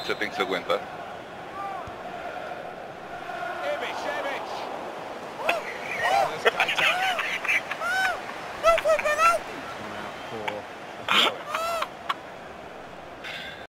offsetting secuencia.